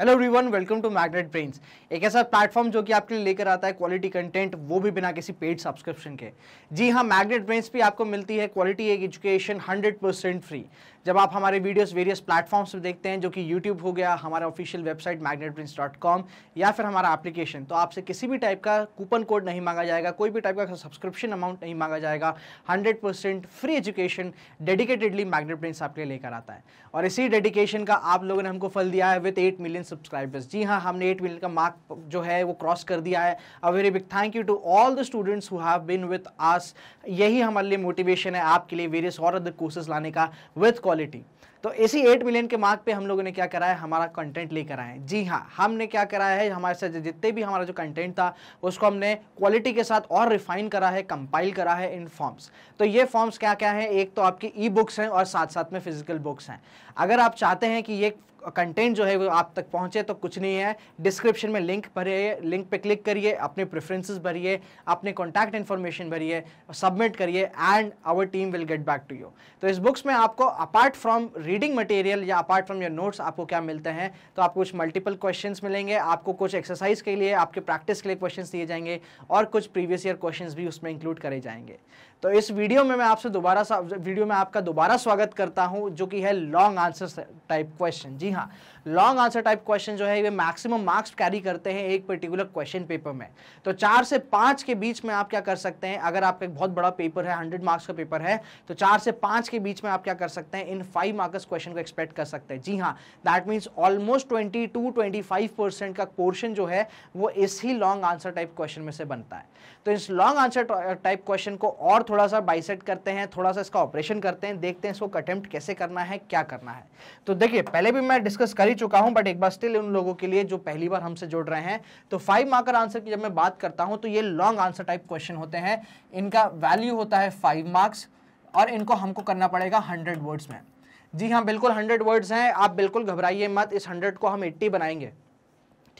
Hello everyone welcome to Magnet Brains एक ऐसा platform जो कि आपके लिए लेकर आता है क्वालिटी कंटेंट वो भी बिना किसी पेड सब्सक्रिप्शन के। जी हाँ मैग्नेट ब्रेन्स भी आपको मिलती है क्वालिटी एक एजुकेशन 100 परसेंट फ्री जब आप हमारे वीडियोस वेरियस प्लेटफॉर्म्स पर देखते हैं, जो कि यूट्यूब हो गया, हमारा ऑफिशियल वेबसाइट मैग्नेट या फिर हमारा एप्लीकेशन तो आपसे किसी भी टाइप का कूपन कोड नहीं मांगा जाएगा, कोई भी टाइप का सब्सक्रिप्शन अमाउंट नहीं मांगा जाएगा hundred percent free education dedicatedly Magnet Brains आपके लिए लेकर आता है। और इसी डेडिकेशन का आप लोगों ने हमको फल दिया है विद एट मिलियन सब्सक्राइबर्स जी हाँ हमने एट मिलियन का मार्क जो है, वो क्रॉस कर दिया है। A very big thank you to all the students who have been with us यही हमारे लिए मोटिवेशन है आपके लिए वेरियस और अदर कोर्सेज लाने का। विद क्वालिटी तो इसी एट मिलियन के मार्क पे हम लोगों ने क्या करा है? हमारा कंटेंट लेकर आए जी हाँ हमने क्या कराया है? हमारे साथ जितने भी हमारा जो कंटेंट था, उसको हमने क्वालिटी के साथ और रिफाइन करा है कंपाइल करा है इन फॉर्म्स तो ये फॉर्म्स क्या क्या है? एक तो आपकी ई बुक्स हैं और साथ साथ में फ़िज़िकल बुक्स हैं। अगर आप चाहते हैं कि ये कंटेंट जो है वो आप तक पहुँचे तो कुछ नहीं है। डिस्क्रिप्शन में लिंक भरिए लिंक पे क्लिक करिए, अपने प्रेफरेंसेस भरिए, अपने कॉन्टैक्ट इन्फॉर्मेशन भरिए सबमिट करिए and our team will get back to you तो इस बुक्स में आपको अपार्ट फ्रॉम रीडिंग मटेरियल या अपार्ट फ्रॉम योर नोट्स आपको क्या मिलते हैं तो आपको कुछ मल्टीपल क्वेश्चन मिलेंगे, आपको कुछ एक्सरसाइज के लिए, आपके प्रैक्टिस के लिए क्वेश्चन दिए जाएँगे, और कुछ प्रीवियस ईयर क्वेश्चन भी उसमें इंक्लूड करे जाएँगे। तो इस वीडियो में मैं आपसे दोबारा वीडियो में आपका दोबारा स्वागत करता हूँ, जो कि है लॉन्ग आंसर टाइप क्वेश्चन जी हाँ लॉन्ग आंसर टाइप क्वेश्चन जो है, ये मैक्सिमम मार्क्स कैरी करते हैं एक पर्टिकुलर क्वेश्चन पेपर में। तो चार से पाँच के बीच में आप क्या कर सकते हैं, अगर आपका एक बहुत बड़ा पेपर है हंड्रेड मार्क्स का पेपर है तो चार से पाँच के बीच में आप क्या कर सकते हैं, इन फाइव मार्क्स क्वेश्चन को एक्सपेक्ट कर सकते हैं। जी हाँ that means almost twenty two twenty five percent का पोर्शन जो है, वो इस लॉन्ग आंसर टाइप क्वेश्चन में से बनता है। तो इस लॉन्ग आंसर टाइप क्वेश्चन को और थोड़ा सा बाइसेट करते हैं थोड़ा सा इसका ऑपरेशन करते हैं, देखते हैं इसको अटेम्प्ट कैसे करना है, क्या करना है। तो देखिए, पहले भी मैं डिस्कस कर ही चुका हूँ, बट एक बार स्टिल उन लोगों के लिए जो पहली बार हमसे जुड़ रहे हैं तो फाइव मार्कर आंसर की जब मैं बात करता हूँ तो ये लॉन्ग आंसर टाइप क्वेश्चन होते हैं। इनका वैल्यू होता है फाइव मार्क्स और इनको हमको करना पड़ेगा हंड्रेड वर्ड्स में। जी हाँ बिल्कुल हंड्रेड वर्ड्स हैं, आप बिल्कुल घबराइए मत, इस हंड्रेड को हम एट्टी बनाएँगे।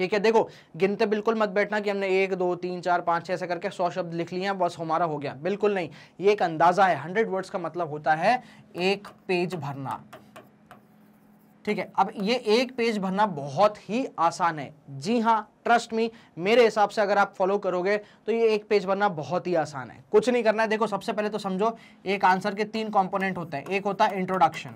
ठीक है, देखो, गिनते बिल्कुल मत बैठना कि हमने एक, दो, तीन, चार, पाँच छः ऐसे करके सौ शब्द लिख लिए बस हमारा हो गया। बिल्कुल नहीं, ये एक अंदाज़ा है। हंड्रेड वर्ड्स का मतलब होता है एक पेज भरना। ठीक है, अब ये एक पेज भरना बहुत ही आसान है। जी हाँ ट्रस्ट मी मेरे हिसाब से अगर आप फॉलो करोगे तो ये एक पेज भरना बहुत ही आसान है। कुछ नहीं करना है। देखो, सबसे पहले तो समझो, एक आंसर के तीन कंपोनेंट होते हैं। एक होता है इंट्रोडक्शन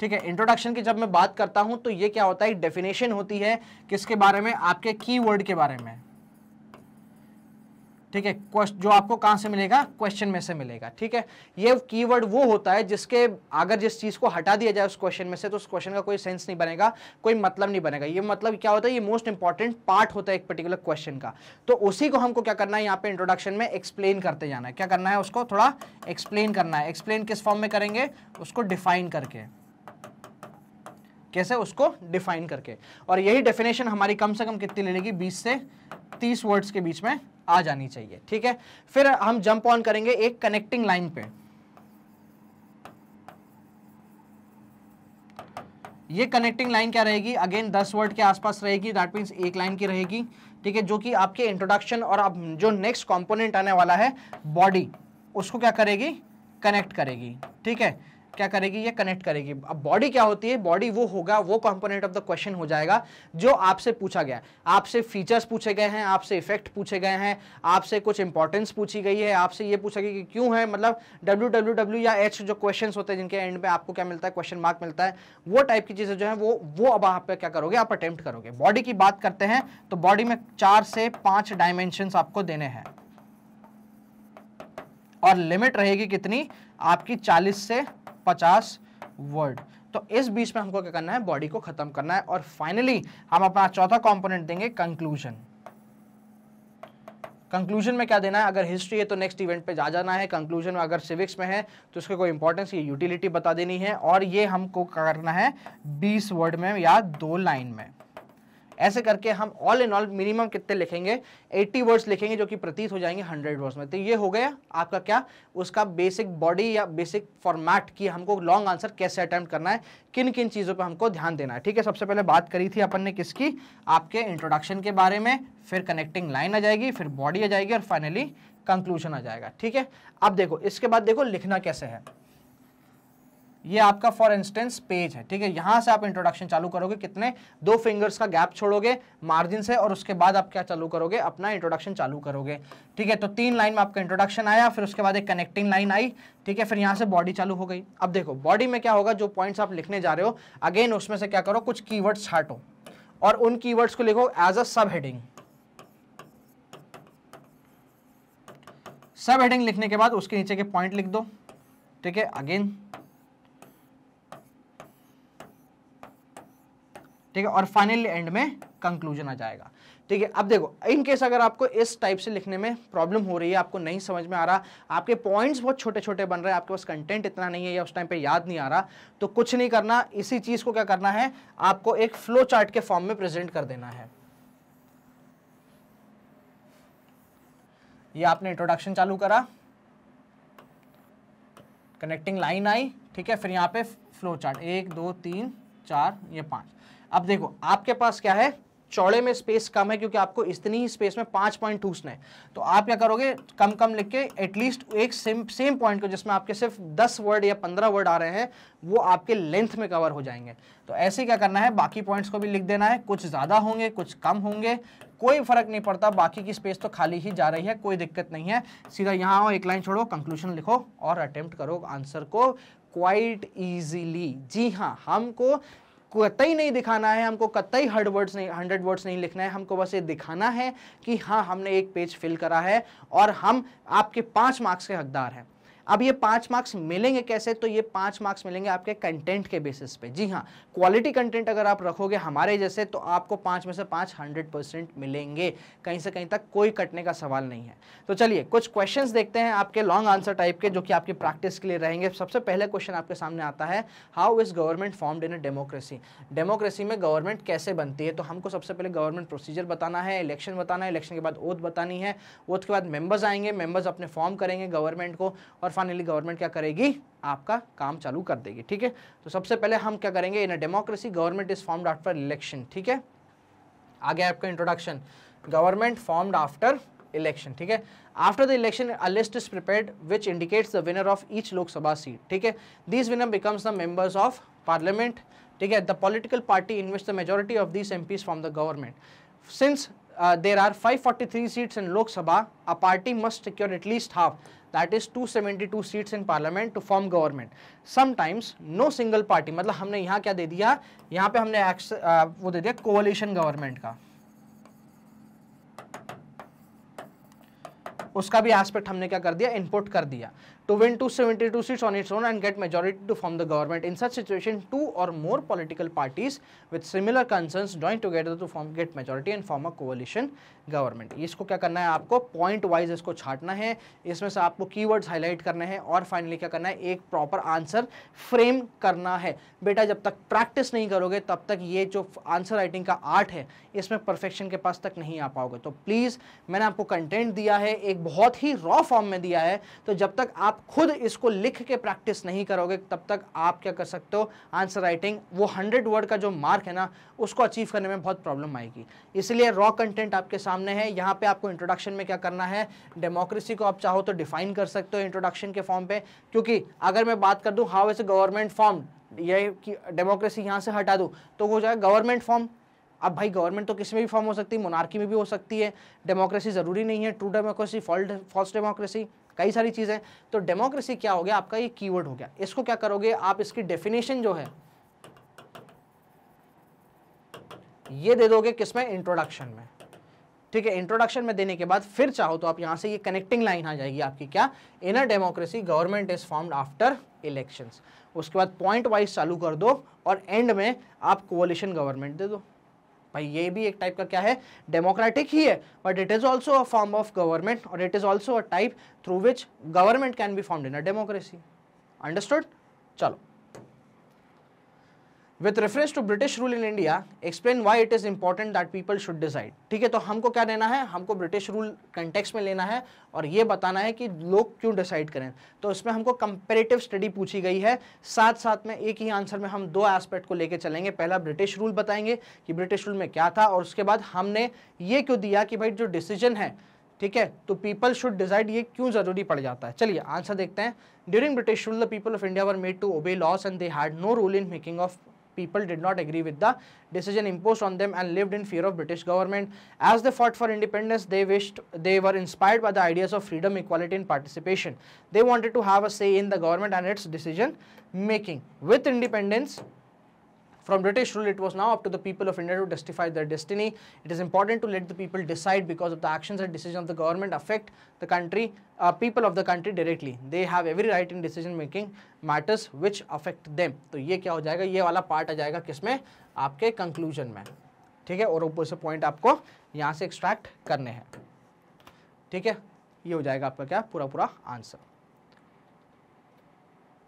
ठीक है इंट्रोडक्शन की जब मैं बात करता हूँ तो ये क्या होता है? डेफिनेशन होती है किसके बारे में? आपके कीवर्ड के बारे में। ठीक है जो आपको कहाँ से मिलेगा? क्वेश्चन में से मिलेगा। ठीक है, ये कीवर्ड वो होता है जिसके अगर जिस चीज़ को हटा दिया जाए उस क्वेश्चन में से तो उस क्वेश्चन का कोई सेंस नहीं बनेगा, कोई मतलब नहीं बनेगा। ये मतलब क्या होता है? ये मोस्ट इंपॉर्टेंट पार्ट होता है एक पर्टिकुलर क्वेश्चन का। तो उसी को हमको क्या करना है? यहाँ पे इंट्रोडक्शन में एक्सप्लेन करते जाना है। क्या करना है उसको? थोड़ा एक्सप्लेन करना है। एक्सप्लेन किस फॉर्म में करेंगे? उसको डिफाइन करके। कैसे उसको डिफाइन करके। और यही डेफिनेशन हमारी कम से कम कितनी ले लेगी 20 से 30 वर्ड्स के बीच में आ जानी चाहिए, ठीक है? फिर हम जंप ऑन करेंगे एक कनेक्टिंग लाइन पे। ये कनेक्टिंग लाइन क्या रहेगी? अगेन 10 वर्ड के आसपास रहेगी दैट मीन्स एक लाइन की रहेगी, ठीक है? जो कि आपके इंट्रोडक्शन और अब जो नेक्स्ट कंपोनेंट आने वाला है बॉडी उसको क्या करेगी? कनेक्ट करेगी, ठीक है? क्या करेगी, ये कनेक्ट करेगी। अब बॉडी क्या होती है? बॉडी वो होगा, वो कंपोनेंट ऑफ़ द क्वेश्चन हो जाएगा, जो आपसे पूछा गया आपसे फीचर्स पूछे गए हैं, आपसे इफ़ेक्ट पूछे गए हैं, आपसे कुछ इंपॉर्टेंस पूछी गई है, आपसे ये पूछा गया कि क्यों है मतलब डब्ल्यू या एच जो क्वेश्चन होते हैं, जिनके एंड में आपको क्या मिलता है क्वेश्चन मार्क मिलता है, वो टाइप की चीज़ें जो है, वो वो अब आप क्या करोगे, आप अटेम्प्ट करोगे। बॉडी की बात करते हैं तो बॉडी में चार से पाँच डायमेंशन आपको देने हैं। और लिमिट रहेगी कितनी? आपकी 40 से पचास वर्ड तो इस बीच में हमको क्या करना है? बॉडी को खत्म करना है और फाइनली हम अपना चौथा कंपोनेंट देंगे कंक्लूजन कंक्लूजन में क्या देना है? अगर हिस्ट्री है तो नेक्स्ट इवेंट पे जा जाना है। कंक्लूजन में अगर सिविक्स में है तो उसके कोई इंपॉर्टेंस ये यूटिलिटी बता देनी है और ये हमको करना है 20 वर्ड में या दो लाइन में। ऐसे करके हम ऑल इन ऑल मिनिमम कितने लिखेंगे? 80 वर्ड्स लिखेंगे जो कि प्रतीत हो जाएँगे 100 वर्ड्स में। तो ये हो गया आपका क्या? उसका बेसिक बॉडी या बेसिक फॉर्मेट की हमको लॉन्ग आंसर कैसे अटेम्प्ट करना है? किन किन चीज़ों पर हमको ध्यान देना है? ठीक है, सबसे पहले बात करी थी अपन ने किसकी? आपके इंट्रोडक्शन के बारे में। फिर कनेक्टिंग लाइन आ जाएगी, फिर बॉडी आ जाएगी और फाइनली कंक्लूजन आ जाएगा। ठीक है, अब देखो, इसके बाद देखो लिखना कैसे है। ये आपका फॉर इंस्टेंस पेज है, ठीक है? यहाँ से आप इंट्रोडक्शन चालू करोगे, कितने? दो फिंगर्स का गैप छोड़ोगे मार्जिन से, और उसके बाद आप क्या चालू करोगे? अपना इंट्रोडक्शन चालू करोगे, ठीक है? तो तीन लाइन में आपका इंट्रोडक्शन आया, फिर उसके बाद एक कनेक्टिंग लाइन आई, ठीक है? फिर यहाँ से बॉडी चालू हो गई। अब देखो बॉडी में क्या होगा? जो पॉइंट्स आप लिखने जा रहे हो अगेन उसमें से क्या करो? कुछ कीवर्ड्स छाटो और उन कीवर्ड्स को लिखो एज अ सब हेडिंग सब हेडिंग लिखने के बाद उसके नीचे के पॉइंट लिख दो, ठीक है? अगेन ठीक है? और फाइनली एंड में कंक्लूजन आ जाएगा। ठीक है, अब देखो इन केस अगर आपको इस टाइप से लिखने में प्रॉब्लम हो रही है, आपको नहीं समझ में आ रहा, आपके पॉइंट्स बहुत छोटे छोटे बन रहे हैं, आपके पास कंटेंट इतना नहीं है या उस टाइम पे याद नहीं आ रहा तो कुछ नहीं करना, इसी चीज़ को क्या करना है, आपको एक फ्लो चार्ट के फॉर्म में प्रेजेंट कर देना है। ये आपने इंट्रोडक्शन चालू करा। कनेक्टिंग लाइन आई, ठीक है? फिर यहाँ पे फ्लो चार्ट एक, दो, तीन, चार, ये पाँच। अब देखो, आपके पास क्या है? चौड़े में स्पेस कम है क्योंकि आपको इतनी ही स्पेस में पाँच पॉइंट ठूसना है। तो आप क्या करोगे? कम कम लिख के एटलीस्ट एक सेम सेम पॉइंट को जिसमें आपके सिर्फ़ दस वर्ड या पंद्रह वर्ड आ रहे हैं, वो आपके लेंथ में कवर हो जाएँगे। तो ऐसे क्या करना है? बाकी पॉइंट्स को भी लिख देना है। कुछ ज़्यादा होंगे, कुछ कम होंगे। कोई फ़र्क नहीं पड़ता, बाकी की स्पेस तो खाली ही जा रही है, कोई दिक्कत नहीं है। सीधा यहाँ आओ, एक लाइन छोड़ो कंक्लूजन लिखो और अटेम्प्ट करो आंसर को क्वाइट ईजीली जी हाँ हमको कतई नहीं दिखाना है, हमको कतई हंड्रेड वर्ड्स नहीं हंड्रेड वर्ड्स नहीं लिखना है, हमको बस ये दिखाना है कि हाँ हमने एक पेज फिल करा है और हम आपके पाँच मार्क्स के हकदार हैं। अब ये पाँच मार्क्स मिलेंगे कैसे? तो ये पाँच मार्क्स मिलेंगे आपके कंटेंट के बेसिस पे। जी हाँ क्वालिटी कंटेंट अगर आप रखोगे हमारे जैसे तो आपको पाँच में से पाँच हंड्रेड परसेंट मिलेंगे। कहीं से कहीं तक कोई कटने का सवाल नहीं है। तो चलिए, कुछ क्वेश्चंस देखते हैं आपके लॉन्ग आंसर टाइप के, जो कि आपकी प्रैक्टिस के लिए रहेंगे। सबसे पहले क्वेश्चन आपके सामने आता है how is government formed in a democracy democracy में गवर्नमेंट कैसे बनती है? तो हमको सबसे पहले गवर्नमेंट प्रोसीजर बताना है इलेक्शन बताना है इलेक्शन के बाद ओथ बतानी है। ओथ के बाद मेंबर्स आएँगे मेंबर्स अपने फॉर्म करेंगे गवर्नमेंट को। और फाइनली गवर्नमेंट क्या करेगी? आपका काम चालू कर देगी, ठीक है? तो सबसे पहले हम क्या करेंगे? In a democracy government is formed after election ठीक है? आगे आपका introduction government formed after election ठीक है? After the election a list is prepared which indicates the winner of each Lok Sabha seat ठीक है? This winner becomes the members of parliament ठीक है? The political party in which the majority of these MPs from the government since uh, there are 543 seats in Lok Sabha, a party must secure at least half, that is 272 seats in parliament to form government. Sometimes no single party, मतलब हमने यहाँ क्या दे दिया यहाँ पे हमने uh, वो दे दिया coalition government का उसका भी एस्पेक्ट हमने क्या कर दिया इनपुट कर दिया to win 272 seats on its own and get majority to form the government. In such situation, two or more political parties with similar concerns join together to form get majority and form a coalition government. इसको क्या करना है आपको? Point wise इसको छाटना है। इसमें से आपको कीवर्ड्स हाईलाइट करने हैं और फाइनली क्या करना है? एक प्रॉपर आंसर फ्रेम करना है। बेटा, जब तक प्रैक्टिस नहीं करोगे, तब तक ये जो आंसर राइटिंग का आर्ट है, इसमें परफेक्शन के पास तक नहीं आ पाओगे। तो प्लीज़ मैंने आपको कंटेंट दिया है, एक बहुत ही रॉ फॉर्म में दिया है। तो जब तक आप खुद इसको लिख के प्रैक्टिस नहीं करोगे, तब तक आप क्या कर सकते हो? आंसर राइटिंग वो हंड्रेड वर्ड का जो मार्क है ना, उसको अचीव करने में बहुत प्रॉब्लम आएगी। इसलिए रॉ कंटेंट आपके सामने है। यहाँ पे आपको इंट्रोडक्शन में क्या करना है? डेमोक्रेसी को आप चाहो तो डिफाइन कर सकते हो इंट्रोडक्शन के फॉर्म पे। क्योंकि अगर मैं बात कर दूँ हाउ इज़ गवर्नमेंट फॉर्म ये कि डेमोक्रेसी यहाँ से हटा दूँ तो हो जाएगा गवर्नमेंट फॉर्म अब भाई गवर्नमेंट तो किसी में भी फॉर्म हो सकती है मोनार्की में भी हो सकती है। डेमोक्रेसी ज़रूरी नहीं है। True democracy fault false democracy कई सारी चीज़ें। तो डेमोक्रेसी क्या हो गया? आपका ये कीवर्ड हो गया। इसको क्या करोगे? आप इसकी डेफिनेशन जो है, ये दे दोगे किसमें इंट्रोडक्शन में। ठीक है इंट्रोडक्शन में देने के बाद फिर चाहो तो आप यहाँ से ये कनेक्टिंग लाइन आ जाएगी आपकी। क्या? In a democracy government is formed after elections उसके बाद पॉइंट वाइज चालू कर दो और एंड में आप कोलिशन गवर्नमेंट दे दो। भाई, ये भी एक टाइप का क्या है? डेमोक्रेटिक ही है but it is also a form of government और it is also a type through which government can be form in a democracy understood चलो। With reference to British rule in India explain why it is important that people should decide ठीक है तो हमको क्या लेना है? हमको British rule context में लेना है और ये बताना है कि लोग क्यों डिसाइड करें। तो इसमें हमको कंपेरेटिव स्टडी पूछी गई है। साथ साथ में एक ही आंसर में हम दो एस्पेक्ट को लेकर चलेंगे। पहला ब्रिटिश रूल बताएँगे कि ब्रिटिश रूल में क्या था और उसके बाद हमने ये क्यों दिया कि भाई जो डिसीज़न है, ठीक है तो पीपल शुड डिसाइड ये क्यों ज़रूरी पड़ जाता है। चलिए आंसर देखते हैं। During British rule the people of India were made to obey laws and they had no rule in making of people did not agree with the decision imposed on them and lived in fear of British government. As they fought for independence, they wished they were inspired by the ideas of freedom, equality, and participation. They wanted to have a say in the government and its decision making. With independence, from British rule, it was now up to the people of India to justify their destiny. It is important to let the people decide because of the actions and decisions of the government affect the country, uh, people of the country directly. They have every right in decision making matters which affect them. तो ये क्या हो जाएगा ये वाला part आ जाएगा किसमें आपके कंक्लूजन में ठीक है और ऊपर से पॉइंट आपको यहाँ से एक्सट्रैक्ट करने हैं ठीक है ये हो जाएगा आपका क्या पूरा पूरा आंसर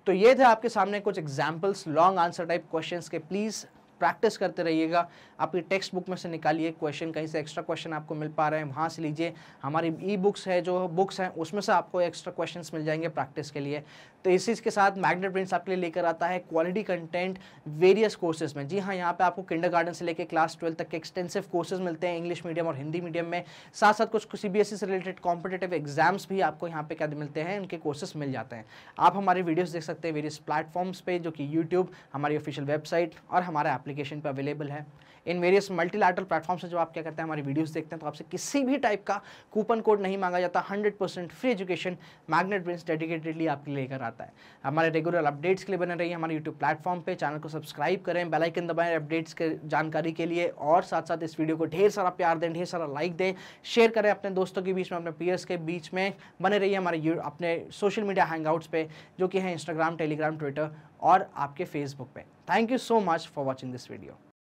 तो ये थे आपके सामने कुछ examples long answer type question के। प्लीज़ प्रैक्टिस करते रहिएगा। आपकी टेक्स्ट बुक में से निकालिए क्वेश्चन कहीं से एक्स्ट्रा क्वेश्चन आपको मिल पा रहे हैं, वहाँ से लीजिए। हमारी ई बुक्स है, जो बुक्स हैं, उसमें से आपको एक्स्ट्रा क्वेश्चन मिल जाएँगे प्रैक्टिस के लिए। तो इसी के साथ मैग्नेट प्रिंट्स आपके लिए लेकर आता है क्वालिटी कंटेंट वेरियस कोर्सेज में। जी हाँ यहाँ पे आपको किंडर से लेकर क्लास ट्वेल्थ तक के एक्सटेंसिव कोर्सेज मिलते हैं इंग्लिश मीडियम और हिंदी मीडियम में। साथ साथ कुछ सी से रिलेटेड कॉम्पिटेटिव एग्ज़ाम्स भी आपको यहाँ पे क्या मिलते हैं, उनके कोर्सेज मिल जाते हैं। आप हमारे वीडियोज़ देख सकते हैं वेरियस प्लेटफॉर्म्स पे, जो कि यूट्यूब हमारी ऑफिशियल वेबसाइट और हमारे एप्लीकेशन पर अवेलेबल है। इन वेरियस मल्टीलैटरल प्लेटफॉर्म से जब आप क्या करते हैं, हमारी वीडियोस देखते हैं तो आपसे किसी भी टाइप का कूपन कोड नहीं मांगा जाता। 100 percent free education Magnet Brains dedicatedly आपके लेकर आता है। हमारे रेगुलर अपडेट्स के लिए बने रहिए हमारे यूट्यूब प्लेटफॉर्म पर चैनल को सब्सक्राइब करें बेलाइकन दबाएँ अपडेट्स के जानकारी के लिए और साथ साथ इस वीडियो को ढेर सारा प्यार दें, ढेर सारा लाइक दें शेयर करें अपने दोस्तों के बीच में, अपने पीयर्स के बीच में। बने रहिए हमारे अपने सोशल मीडिया हैंगआउट्स पे, जो कि है इंस्टाग्राम टेलीग्राम ट्विटर और आपके फेसबुक पे। Thank you so much for watching this video